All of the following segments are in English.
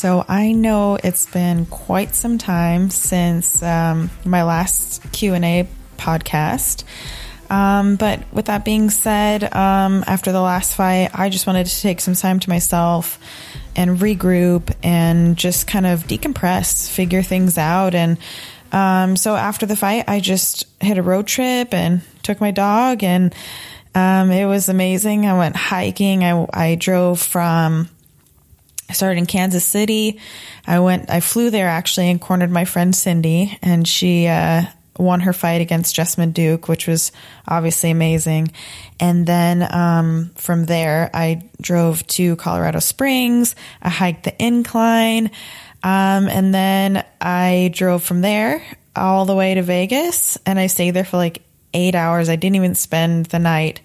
So I know it's been quite some time since um, my last Q and A podcast. Um, but with that being said, um, after the last fight, I just wanted to take some time to myself and regroup and just kind of decompress, figure things out. And um, so after the fight, I just hit a road trip and took my dog, and um, it was amazing. I went hiking. I, I drove from I started in Kansas City. I went, I flew there actually and cornered my friend Cindy, and she uh, won her fight against Jessamyn Duke, which was obviously amazing. And then um, from there, I drove to Colorado Springs. I hiked the incline. Um, and then I drove from there all the way to Vegas and I stayed there for like eight hours. I didn't even spend the night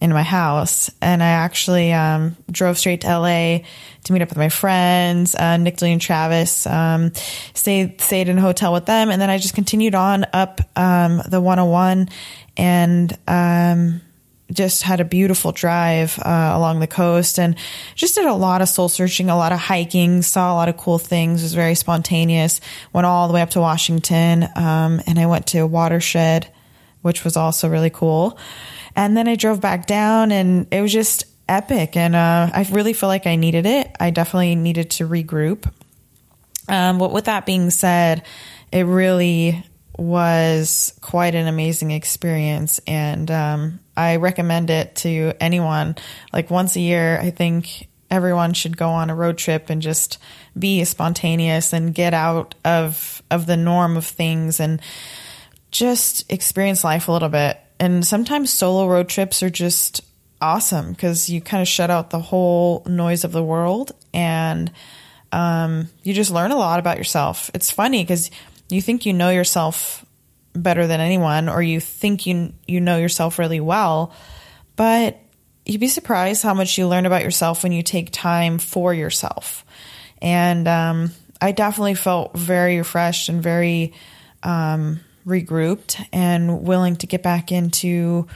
in my house. And I actually um, drove straight to LA to meet up with my friends, uh, Nick, Lee, and Travis. Um, stayed stayed in a hotel with them, and then I just continued on up um, the 101 and um, just had a beautiful drive uh, along the coast and just did a lot of soul searching, a lot of hiking, saw a lot of cool things. Was very spontaneous. Went all the way up to Washington, um, and I went to Watershed, which was also really cool. And then I drove back down, and it was just epic. And uh, I really feel like I needed it. I definitely needed to regroup. Um, but with that being said, it really was quite an amazing experience and um, i recommend it to anyone like once a year i think everyone should go on a road trip and just be spontaneous and get out of of the norm of things and just experience life a little bit and sometimes solo road trips are just awesome because you kind of shut out the whole noise of the world and um, you just learn a lot about yourself. It's funny because you think you know yourself better than anyone or you think you you know yourself really well but you'd be surprised how much you learn about yourself when you take time for yourself. And um, i definitely felt very refreshed and very um, regrouped and willing to get back into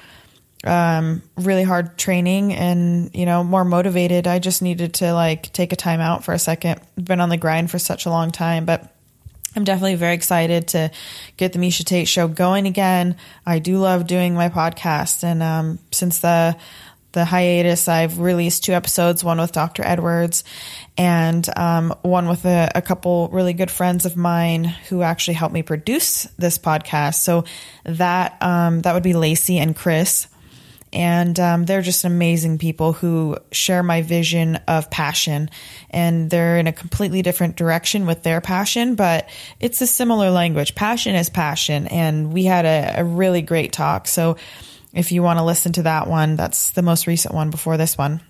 um, really hard training and you know more motivated i just needed to like take a time out for a second been on the grind for such a long time but I'm definitely very excited to get the Miesha Tate show going again. I do love doing my podcast, and um, since the the hiatus, I've released two episodes, one with Dr. Edwards and um, one with a, a, couple really good friends of mine who actually helped me produce this podcast. So that um, that would be Lacey and Chris and um, they're just amazing people who share my vision of passion and they're in a completely different direction with their passion but it's a similar language passion is passion and we had a, a really great talk so if you want to listen to that one that's the most recent one before this one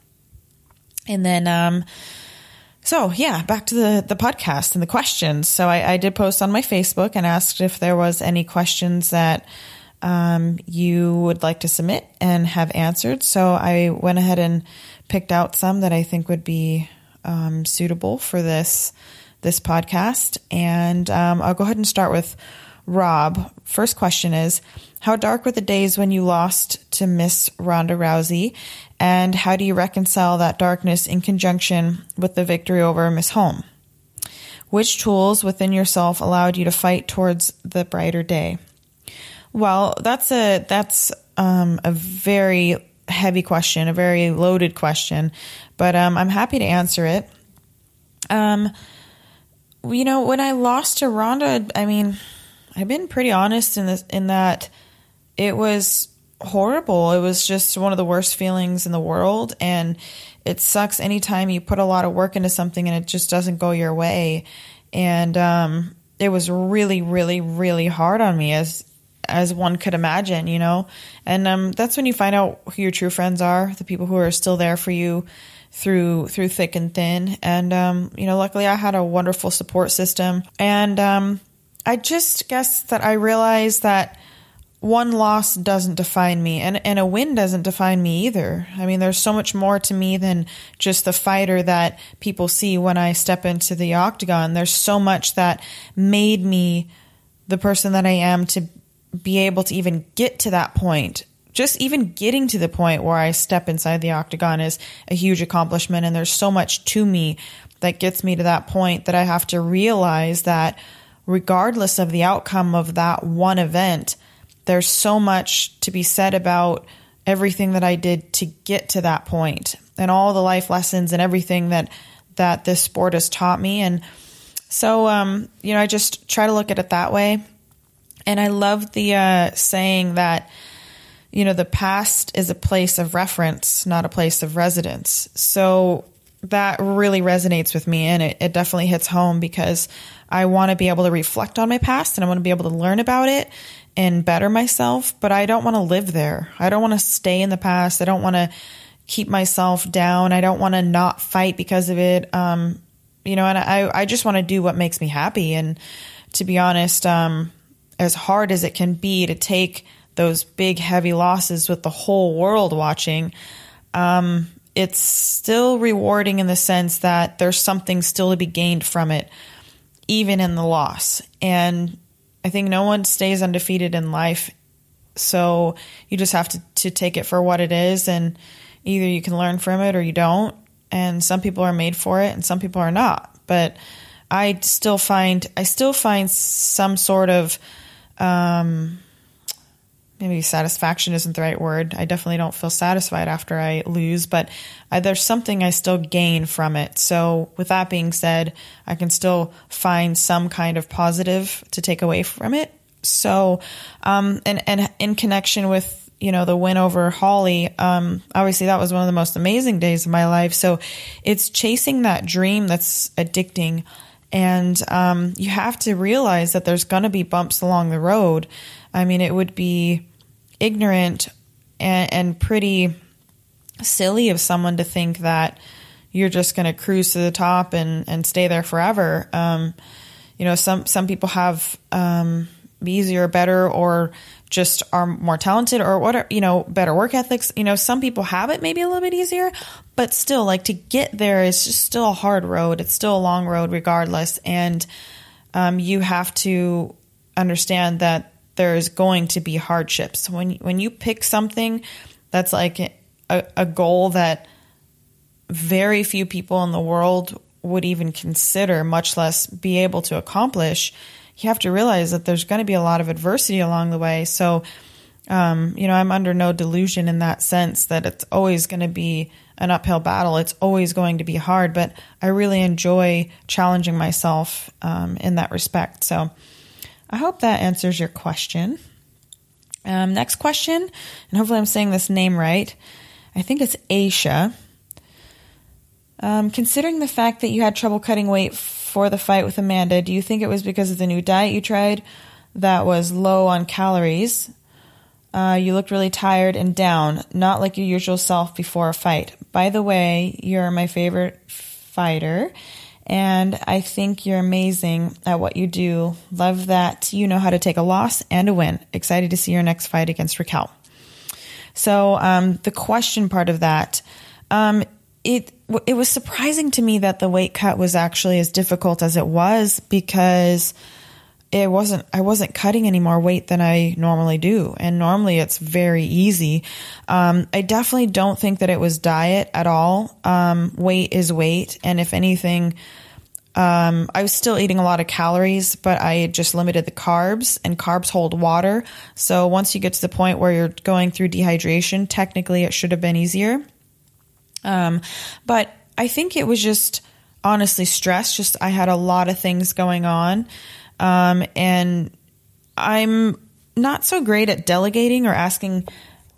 and then um so yeah, back to the the podcast and the questions. So I, I did post on my Facebook and asked if there was any questions that um, you would like to submit and have answered. So I went ahead and picked out some that I think would be um, suitable for this this podcast. And um, I'll go ahead and start with Rob. First question is How dark were the days when you lost to Miss Ronda Rousey? And how do you reconcile that darkness in conjunction with the victory over Miss Holm? Which tools within yourself allowed you to fight towards the brighter day? Well, that's a that's um, a very heavy question, a very loaded question, but um, I'm happy to answer it. Um, you know, when I lost to Ronda, I mean, I've been pretty honest in this in that it was horrible. It was just one of the worst feelings in the world, and it sucks anytime you put a lot of work into something and it just doesn't go your way. And um, it was really, really, really hard on me as as one could imagine, you know? And um, that's when you find out who your true friends are, the people who are still there for you through through thick and thin. And um, you know, luckily I had a wonderful support system. And um, I just guess that I realized that one loss doesn't define me and, and a win doesn't define me either. I mean, there's so much more to me than just the fighter that people see when I step into the octagon. There's so much that made me the person that I am to be able to even get to that point just even getting to the point where I step inside the octagon is a huge accomplishment. And there's so much to me that gets me to that point that I have to realize that regardless of the outcome of that one event, there's so much to be said about everything that I did to get to that point and all the life lessons and everything that that this sport has taught me. And so um, you know I just try to look at it that way. And I love the uh, saying that you know the past is a place of reference not a place of residence. So that really resonates with me and it, it definitely hits home because I want to be able to reflect on my past and I want to be able to learn about it and better myself, but I don't want to live there. I don't want to stay in the past. I don't want to keep myself down. I don't want to not fight because of it. Um, you know, and I, I just want to do what makes me happy. And to be honest, um, as hard as it can be to take those big, heavy losses with the whole world watching, um, it's still rewarding in the sense that there's something still to be gained from it, even in the loss. And I think no one stays undefeated in life. So you just have to, to take it for what it is. And either you can learn from it or you don't. And some people are made for it and some people are not. But I still find, I still find some sort of, um, maybe satisfaction isn't the right word. I definitely don't feel satisfied after I lose, but I, there's something I still gain from it. So, with that being said, I can still find some kind of positive to take away from it. So, um, and and in connection with you know the win over Holly, um, obviously that was one of the most amazing days of my life. So, it's chasing that dream that's addicting. And um, you have to realize that there's going to be bumps along the road. I mean, it would be ignorant and, and pretty silly of someone to think that you're just going to cruise to the top and, and stay there forever. Um, you know, some, some people have, um, easier, better, or just are more talented or what are, you know, better work ethics. You know, some people have it maybe a little bit easier, but still like to get there is just still a hard road. It's still a long road regardless. And, um, you have to understand that there's going to be hardships. When when you pick something that's like a, a goal that very few people in the world would even consider, much less be able to accomplish, you have to realize that there's going to be a lot of adversity along the way. So, um, you know, I'm under no delusion in that sense that it's always going to be an uphill battle. It's always going to be hard, but I really enjoy challenging myself um, in that respect. So, I hope that answers your question. Um, next question, and hopefully I'm saying this name right. I think it's Aisha. Um, considering the fact that you had trouble cutting weight for the fight with Amanda, do you think it was because of the new diet you tried that was low on calories? Uh, you looked really tired and down, not like your usual self before a fight. By the way, you're my favorite fighter, and I think you're amazing at what you do. Love that you know how to take a loss and a win. Excited to see your next fight against Raquel. So, um, the question part of that, um, it it was surprising to me that the weight cut was actually as difficult as it was because it wasn't I wasn't cutting any more weight than I normally do, and normally it's very easy. Um, I definitely don't think that it was diet at all. Um, weight is weight, and if anything, um, I was still eating a lot of calories, but I just limited the carbs, and carbs hold water. So once you get to the point where you're going through dehydration, technically it should have been easier. Um, but I think it was just honestly stress. Just I had a lot of things going on, um, and I'm not so great at delegating or asking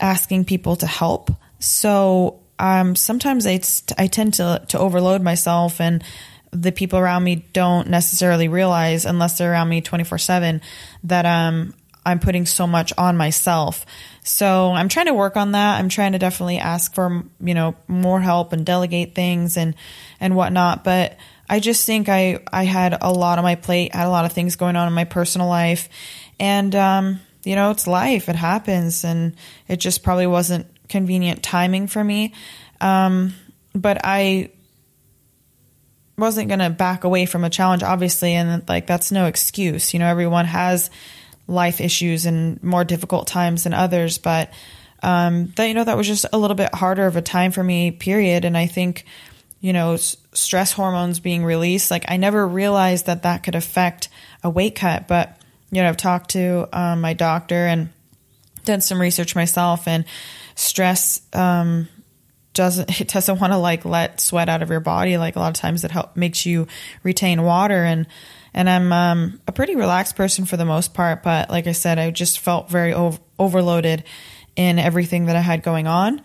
asking people to help. So um, sometimes I, I tend to to overload myself and the people around me don't necessarily realize unless they're around me 24 7 that um I'm putting so much on myself. So I'm trying to work on that. I'm trying to definitely ask for, you know, more help and delegate things and, and whatnot. But I just think I, I had a lot on my plate, had a lot of things going on in my personal life. And, um, you know, it's life. It happens. And it just probably wasn't convenient timing for me. Um, but I, wasn't going to back away from a challenge, obviously. And like, that's no excuse. You know, everyone has life issues and more difficult times than others. But, um, that, you know, that was just a little bit harder of a time for me, period. And I think, you know, stress hormones being released. Like I never realized that that could affect a weight cut, but you know, I've talked to um, my doctor and done some research myself, and stress um, doesn't it doesn't want to like let sweat out of your body. Like a lot of times, it help makes you retain water and. And I'm um, a pretty relaxed person for the most part, but like I said, I just felt very ov- overloaded in everything that I had going on.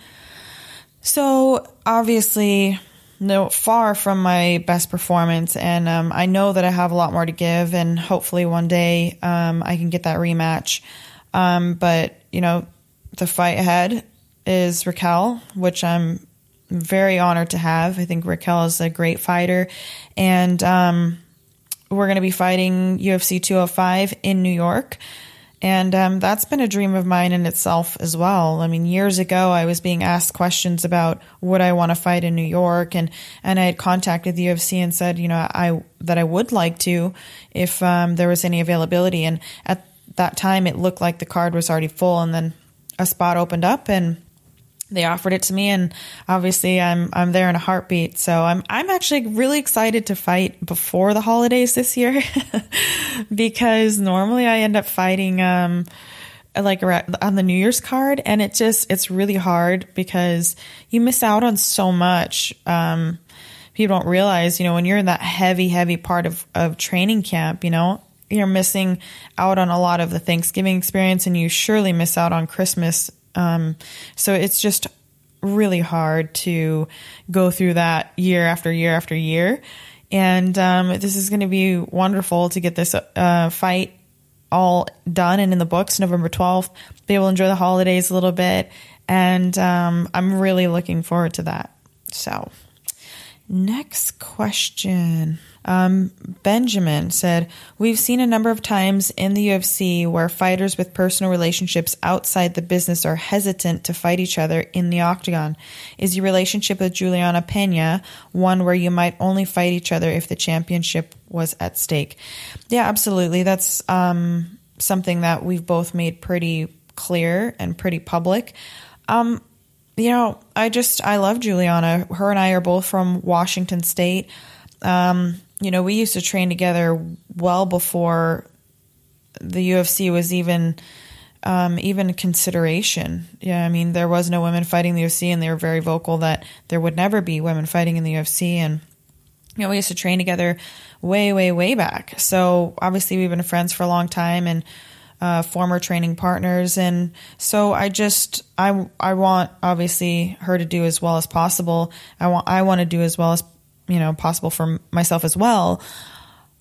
So obviously, no, far from my best performance, and um, I know that I have a lot more to give, and hopefully one day um, I can get that rematch. Um, but you know, the fight ahead is Raquel, which I'm very honored to have. I think Raquel is a great fighter, and um, we're going to be fighting UFC 205 in New York. And um, that's been a dream of mine in itself as well. I mean, years ago, I was being asked questions about would I want to fight in New York, and and I had contacted the UFC and said, you know, I that I would like to if um, there was any availability. And at that time, it looked like the card was already full, and then a spot opened up, and they offered it to me and obviously I'm I'm there in a heartbeat. So I'm I'm actually really excited to fight before the holidays this year because normally I end up fighting um like on the New Year's card and it just it's really hard because you miss out on so much. Um people don't realize, you know, when you're in that heavy heavy part of of training camp, you know, you're missing out on a lot of the Thanksgiving experience and you surely miss out on Christmas um, so it's just really hard to go through that year after year after year. And um, this is going to be wonderful to get this uh, fight all done and in the books November 12th, be able to enjoy the holidays a little bit. And um, I'm really looking forward to that. So, next question. Um, Benjamin said, We've seen a number of times in the UFC where fighters with personal relationships outside the business are hesitant to fight each other in the octagon. Is your relationship with Juliana Pena one where you might only fight each other if the championship was at stake? Yeah, absolutely. That's um, something that we've both made pretty clear and pretty public. Um, you know, I just, I love Juliana. Her and I are both from Washington State. Um, you know, we used to train together well before the UFC was even um, even consideration. Yeah, I mean, there was no women fighting the UFC, and they were very vocal that there would never be women fighting in the UFC. And you know, we used to train together way, way, way back. So obviously, we've been friends for a long time, and uh, former training partners. And so I just I I want obviously her to do as well as possible. I want I want to do as well as you know, possible for myself as well.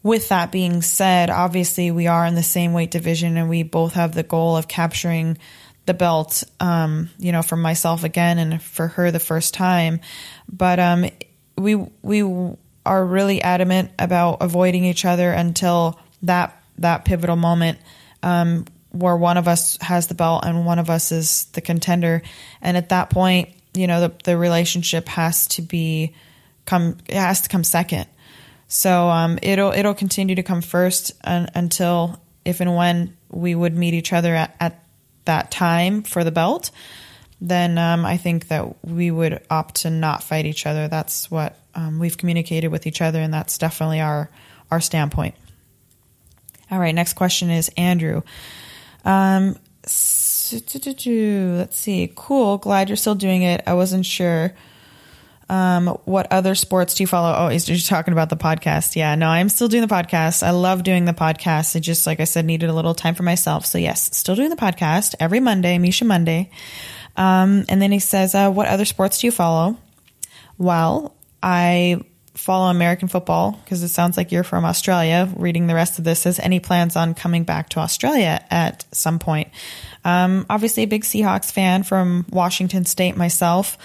With that being said, obviously we are in the same weight division and we both have the goal of capturing the belt, um, you know, for myself again and for her the first time. But um, we we are really adamant about avoiding each other until that that pivotal moment um, where one of us has the belt and one of us is the contender. And at that point, you know, the the relationship has to be come it has to come second. So um, it'll it'll continue to come first un, until if and when we would meet each other at, at that time for the belt. Then um, I think that we would opt to not fight each other. That's what um, we've communicated with each other, and that's definitely our our standpoint. All right, next question is Andrew. Um, let's see. Cool. Glad you're still doing it. I wasn't sure. Um, what other sports do you follow? Oh, you're talking about the podcast. Yeah, no, I'm still doing the podcast. I love doing the podcast. I just, like I said, needed a little time for myself. So yes, still doing the podcast every Monday, Miesha Monday. Um, and then he says, uh, what other sports do you follow? Well, I follow American football because it sounds like you're from Australia. Reading the rest of this says any plans on coming back to Australia at some point. Um, obviously a big Seahawks fan from Washington State myself.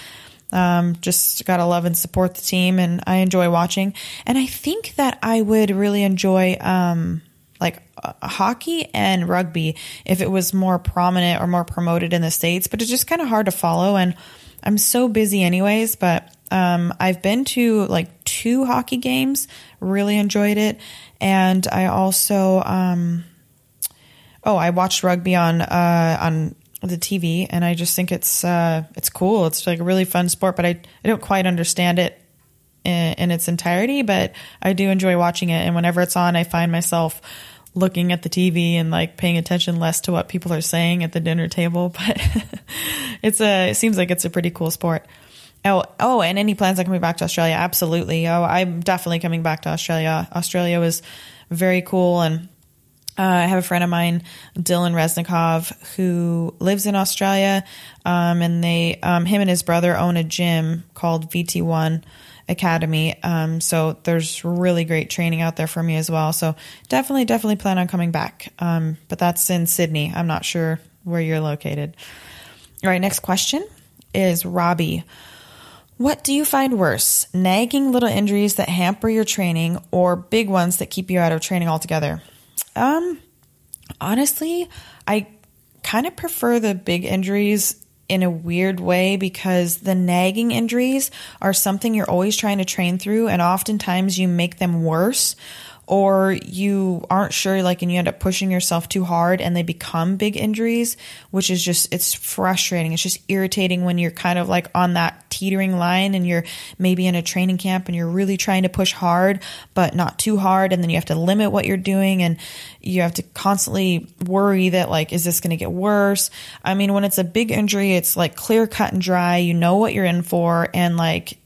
Um, just gotta love and support the team, and I enjoy watching. And I think that I would really enjoy um, like uh, hockey and rugby if it was more prominent or more promoted in the states. But it's just kind of hard to follow, and I'm so busy anyways. But um, I've been to like two hockey games, really enjoyed it, and I also um, oh I watched rugby on uh, on the TV, and I just think it's uh, it's cool. It's like a really fun sport, but I I don't quite understand it in, in its entirety, but I do enjoy watching it. And whenever it's on, I find myself looking at the TV and like paying attention less to what people are saying at the dinner table. But it's a, it seems like it's a pretty cool sport. Oh, oh, and any plans on coming back to Australia? Absolutely. Oh, I'm definitely coming back to Australia. Australia was very cool. And uh, I have a friend of mine, Dylan Resnikov, who lives in Australia. Um, and they, um, him and his brother own a gym called VT1 Academy. Um, so there's really great training out there for me as well. So definitely, definitely plan on coming back. Um, but that's in Sydney. I'm not sure where you're located. All right, next question is Robbie. What do you find worse, nagging little injuries that hamper your training or big ones that keep you out of training altogether? Um, honestly, I kind of prefer the big injuries in a weird way because the nagging injuries are something you're always trying to train through, and oftentimes you make them worse or you aren't sure like and you end up pushing yourself too hard and they become big injuries which is just it's frustrating. It's just irritating when you're kind of like on that teetering line and you're maybe in a training camp and you're really trying to push hard but not too hard. And then you have to limit what you're doing and you have to constantly worry that like is this going to get worse? I mean when it's a big injury it's like clear cut and dry. You know what you're in for and like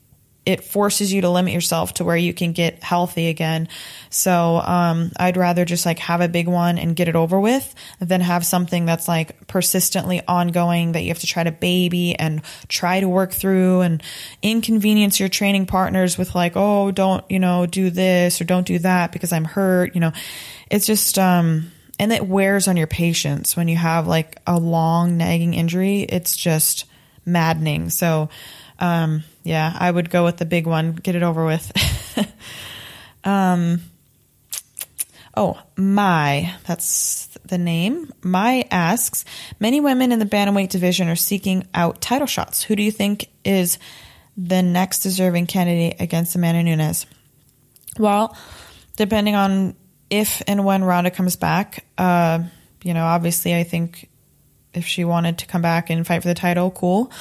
it forces you to limit yourself to where you can get healthy again. So um, I'd rather just like have a big one and get it over with than have something that's like persistently ongoing that you have to try to baby and try to work through and inconvenience your training partners with like, oh, don't, you know, do this or don't do that because I'm hurt. You know, it's just, um, and it wears on your patience when you have like a long nagging injury. It's just maddening. So, um, yeah, I would go with the big one, get it over with. um, oh, my, that's the name. My asks, many women in the bantamweight division are seeking out title shots. Who do you think is the next deserving candidate against Amanda Nunes? Well, depending on if and when Ronda comes back, uh, you know, obviously I think if she wanted to come back and fight for the title, cool.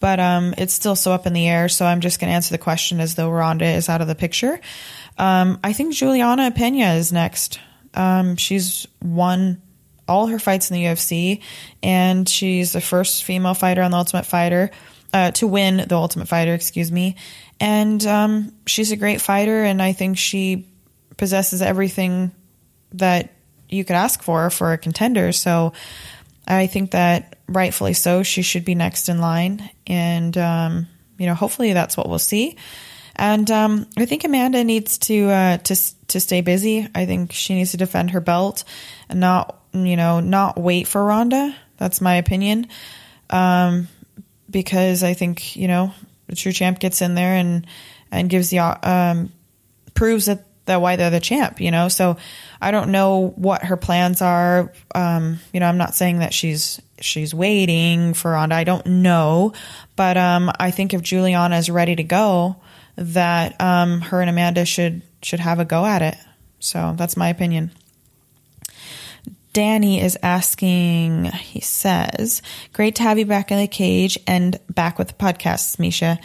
But um, it's still so up in the air. So I'm just going to answer the question as though Ronda is out of the picture. Um, I think Juliana Pena is next. Um, she's won all her fights in the UFC, and she's the first female fighter on the Ultimate Fighter uh, to win the Ultimate Fighter. Excuse me. And um, she's a great fighter, and I think she possesses everything that you could ask for for a contender. So I think that rightfully so, she should be next in line. And, um, you know, hopefully that's what we'll see. And um, I think Amanda needs to uh, to to stay busy. I think she needs to defend her belt and not you know not wait for Ronda. That's my opinion. Um, because I think you know the true champ gets in there and and gives the um, proves that that why they're the champ, you know. So I don't know what her plans are. Um, you know, I'm not saying that she's she's waiting for Ronda. I don't know, but um, I think if Juliana is ready to go, that um, her and Amanda should should have a go at it. So that's my opinion. Danny is asking, he says, Great to have you back in the cage and back with the podcasts, Miesha.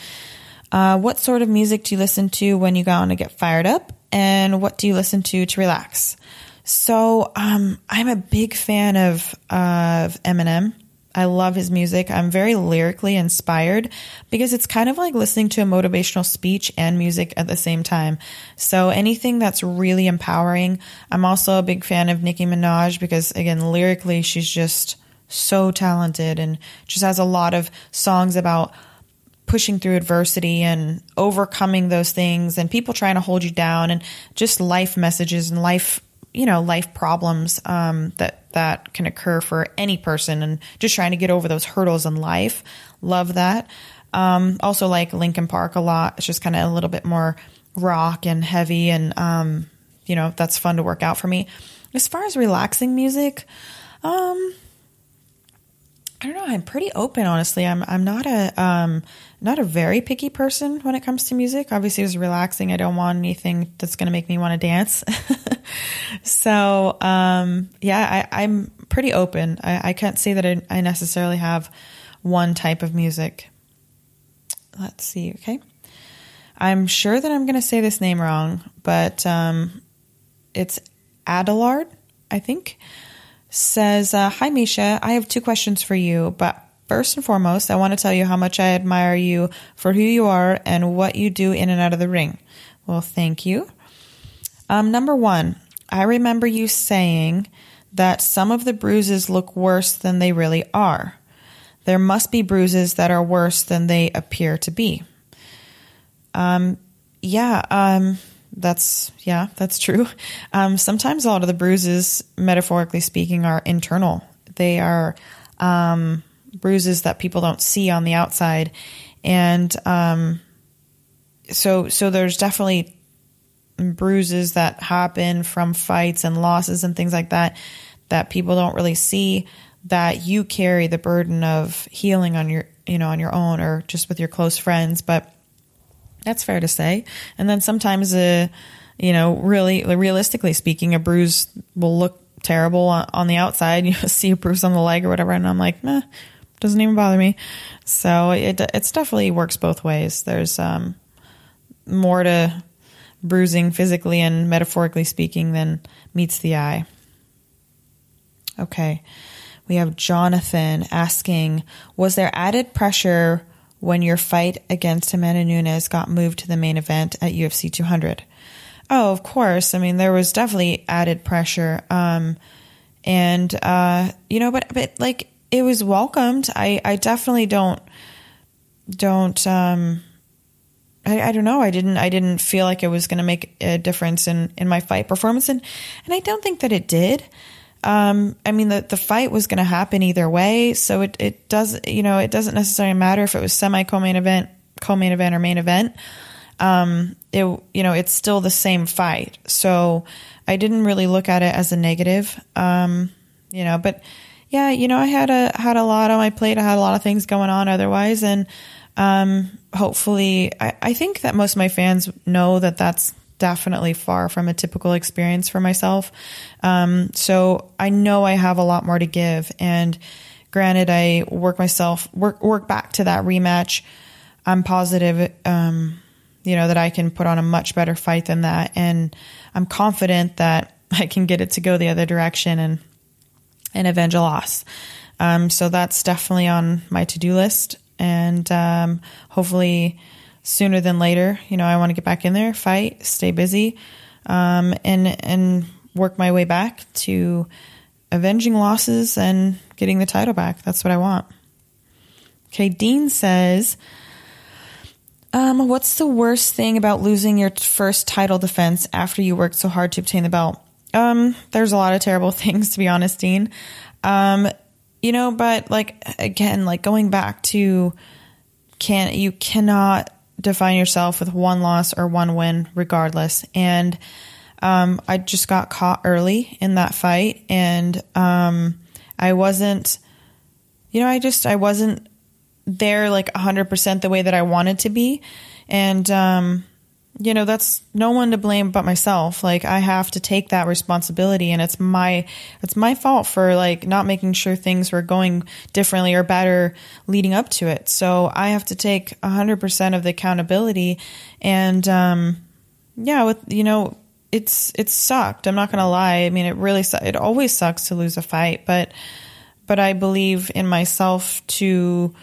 Uh, what sort of music do you listen to when you go on to get fired up? And what do you listen to to relax? So um, I'm a big fan of of Eminem. I love his music. I'm very lyrically inspired because it's kind of like listening to a motivational speech and music at the same time. So anything that's really empowering. I'm also a big fan of Nicki Minaj because again, lyrically, she's just so talented and just has a lot of songs about pushing through adversity and overcoming those things and people trying to hold you down and just life messages and life you know life problems um, that that can occur for any person and just trying to get over those hurdles in life. Love that. Um, also like linkin park a lot. It's just kind of a little bit more rock and heavy and um, you know that's fun to work out for me. As far as relaxing music um I don't know. I'm pretty open, honestly. I'm I'm not a um not a very picky person when it comes to music. Obviously, it's relaxing. I don't want anything that's going to make me want to dance. so um yeah, I, I'm pretty open. I, I can't say that I, I necessarily have one type of music. Let's see. Okay. I'm sure that I'm going to say this name wrong, but um, it's Adelard, I think, says, uh, Hi, Miesha. I have two questions for you, but first and foremost, I want to tell you how much I admire you for who you are and what you do in and out of the ring. Well, thank you. Um, number one, I remember you saying that some of the bruises look worse than they really are. There must be bruises that are worse than they appear to be. Um, yeah, um, that's yeah, that's true. Um, sometimes a lot of the bruises, metaphorically speaking, are internal. They are um, bruises that people don't see on the outside, and um, so so there's definitely bruises that happen from fights and losses and things like that that people don't really see that you carry the burden of healing on your you know on your own or just with your close friends but that's fair to say. And then sometimes uh you know really realistically speaking a bruise will look terrible on, the outside. You see a bruise on the leg or whatever and i'm like eh, doesn't even bother me. So it it's definitely works both ways. There's um more to bruising physically and metaphorically speaking than meets the eye. Okay. We have Jonathan asking, was there added pressure when your fight against Amanda Nunes got moved to the main event at UFC 200? Oh, of course. I mean, there was definitely added pressure. Um, and, uh, you know, but, but like it was welcomed. I, I definitely don't, don't, um, I, I don't know. I didn't, I didn't feel like it was going to make a difference in, in my fight performance. And, and I don't think that it did. Um, I mean, the, the fight was going to happen either way. So it, it does, you know, it doesn't necessarily matter if it was semi co-main event, co-main event or main event. Um, it, you know, it's still the same fight. So I didn't really look at it as a negative. Um, you know, but yeah, you know, I had a, had a lot on my plate. I had a lot of things going on otherwise. And, um, hopefully I, I think that most of my fans know that that's definitely far from a typical experience for myself. Um, so I know I have a lot more to give. And granted, I work myself, work, work back to that rematch. I'm positive, um, you know, that I can put on a much better fight than that. And I'm confident that I can get it to go the other direction and, and avenge a loss. Um, so that's definitely on my to do list. And, um, hopefully, sooner than later. You know, I want to get back in there, fight, stay busy, um, and and work my way back to avenging losses and getting the title back. That's what I want. Okay, Dean says, um, "What's the worst thing about losing your first title defense after you worked so hard to obtain the belt?" Um, there's a lot of terrible things, to be honest, Dean. Um, you know, but like again, like going back to can you cannot define yourself with one loss or one win, regardless. And um, I just got caught early in that fight, and um, I wasn't, you know, I just I wasn't there like hundred percent the way that I wanted to be, and um, you know, that's no one to blame but myself. Like I have to take that responsibility and it's my it's my fault for like not making sure things were going differently or better leading up to it. So I have to take 100% of the accountability and um yeah, with you know, it's it's sucked. I'm not going to lie. I mean, it really it always sucks to lose a fight, but but I believe in myself to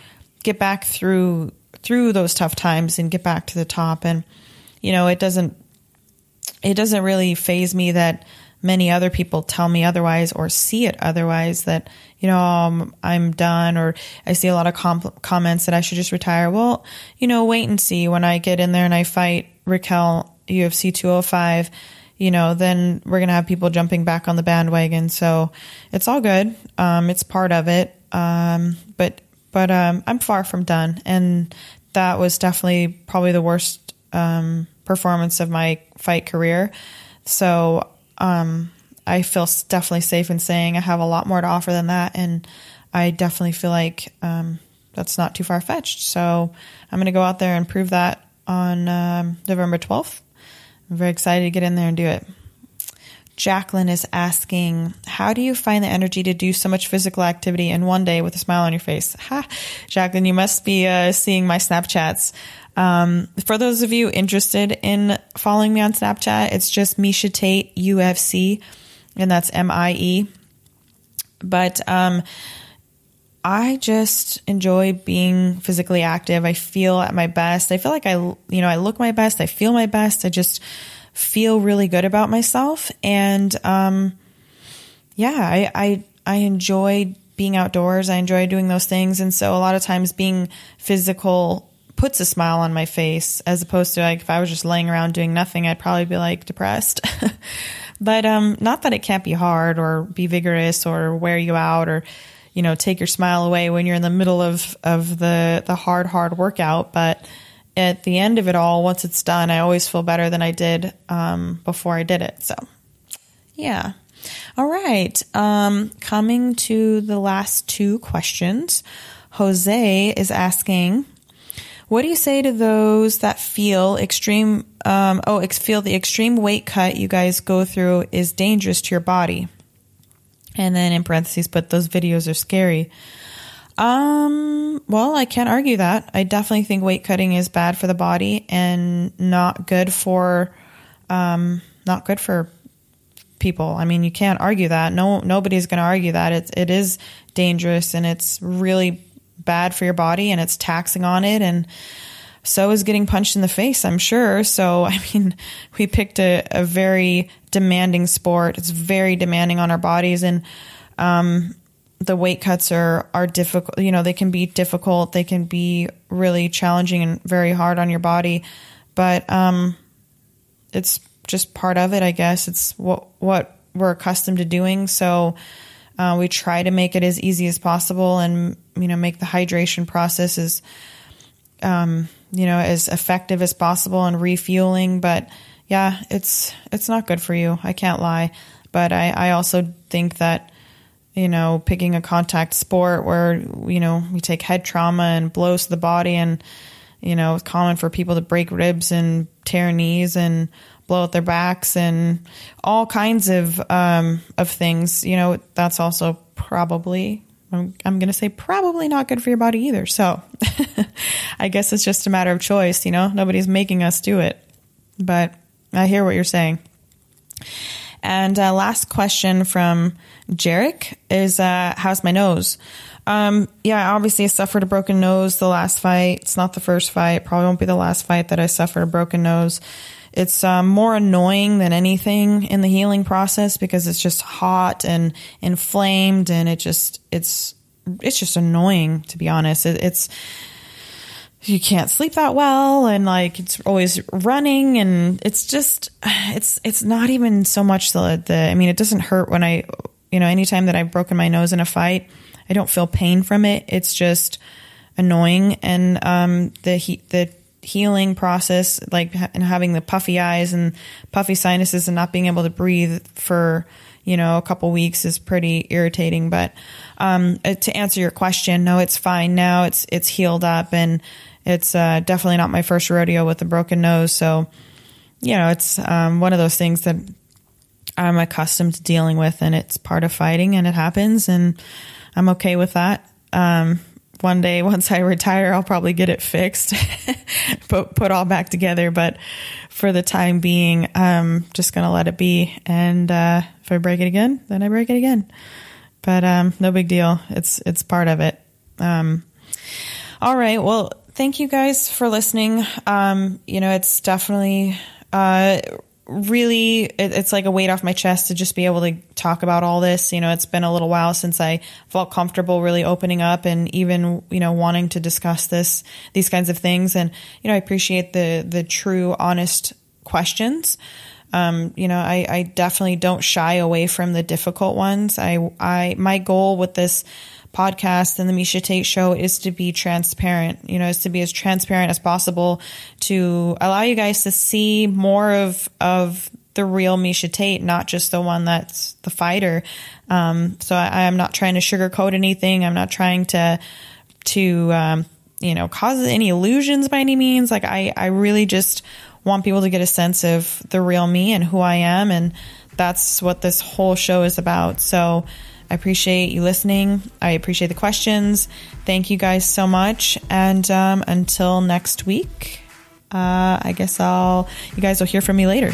get back through through those tough times and get back to the top and you know, it doesn't it doesn't really faze me that many other people tell me otherwise or see it otherwise that you know um, I'm done or I see a lot of com- comments that I should just retire. Well, you know, wait and see when I get in there and I fight Raquel UFC 205 you know, then we're going to have people jumping back on the bandwagon. So it's all good. Um, it's part of it. Um, but, but, um, I'm far from done. And that was definitely probably the worst, um, performance of my fight career. So um, I feel definitely safe in saying I have a lot more to offer than that. And I definitely feel like um, that's not too far fetched. So I'm going to go out there and prove that on um, November 12th. I'm very excited to get in there and do it. Jacqueline is asking, How do you find the energy to do so much physical activity in one day with a smile on your face? Ha, Jacqueline, you must be uh, seeing my Snapchats. Um, for those of you interested in following me on Snapchat, it's just Miesha Tate UFC, and that's M I E. But um, I just enjoy being physically active. I feel at my best. I feel like I, you know, I look my best. I feel my best. I just feel really good about myself. And, um, yeah, I, I, I enjoy being outdoors. I enjoy doing those things. And so a lot of times being physical puts a smile on my face as opposed to like if I was just laying around doing nothing, I'd probably be like depressed. but, um, not that it can't be hard or be vigorous or wear you out or, you know, take your smile away when you're in the middle of, of the, the hard, hard workout. But at the end of it all, once it's done, I always feel better than I did um, before I did it. So, yeah. All right. Um, coming to the last two questions. Jose is asking, what do you say to those that feel extreme, um, oh, ex- feel the extreme weight cut you guys go through is dangerous to your body? And then in parentheses, but those videos are scary. Um, well, I can't argue that. I definitely think weight cutting is bad for the body and not good for, um, not good for people. I mean, you can't argue that. No, nobody's going to argue that. It's, it is dangerous and it's really bad for your body and it's taxing on it. And so is getting punched in the face, I'm sure. So, I mean, we picked a, a very demanding sport. It's very demanding on our bodies. And, um, the weight cuts are, are difficult. You know, they can be difficult. They can be really challenging and very hard on your body. But, um, it's just part of it, I guess. It's what, what we're accustomed to doing. So, uh, we try to make it as easy as possible and, you know, make the hydration process as, um, you know, as effective as possible and refueling. But yeah, it's it's not good for you. I can't lie. But I, I also think that, you know, picking a contact sport where, you know, we take head trauma and blows to the body and, you know, it's common for people to break ribs and tear knees and blow out their backs and all kinds of um, of things. You know, that's also probably I'm, I'm going to say probably not good for your body either. So I guess it's just a matter of choice. You know, nobody's making us do it. But I hear what you're saying. And uh, last question from Jarek is uh, How's my nose? Um, yeah, obviously, I suffered a broken nose the last fight. It's not the first fight, probably won't be the last fight that I suffered a broken nose. It's um, more annoying than anything in the healing process because it's just hot and inflamed, and it just it's it's just annoying to be honest. It, it's you can't sleep that well and like it's always running and it's just it's it's not even so much the, the I mean it doesn't hurt when I you know anytime that I've broken my nose in a fight I don't feel pain from it it's just annoying and um the heat the healing process, like and having the puffy eyes and puffy sinuses and not being able to breathe for you know a couple weeks is pretty irritating. But um, uh, to answer your question, no, it's fine now. It's it's healed up and it's uh, definitely not my first rodeo with a broken nose. So you know, it's um, one of those things that I'm accustomed to dealing with, and it's part of fighting, and it happens, and I'm okay with that. Um, one day once I retire, I'll probably get it fixed, put put all back together. But for the time being, I'm just gonna let it be. And uh, if I break it again, then I break it again. But um, no big deal. It's it's part of it. Um, all right. Well, thank you guys for listening. Um, you know, it's definitely uh, really it, it's like a weight off my chest to just be able to talk about all this. You know it's been a little while since i felt comfortable really opening up and even you know wanting to discuss this these kinds of things. And you know i appreciate the the true honest questions um, you know I, I definitely don't shy away from the difficult ones i i my goal with this podcast and the Miesha Tate show is to be transparent, you know, is to be as transparent as possible to allow you guys to see more of, of the real Miesha Tate, not just the one that's the fighter. Um, so I, am not trying to sugarcoat anything. I'm not trying to, to, um, you know, cause any illusions by any means. Like I, I really just want people to get a sense of the real me and who I am. And that's what this whole show is about. So, I appreciate you listening. I appreciate the questions. Thank you guys so much. And um, until next week, uh, I guess I'll, you guys will hear from me later.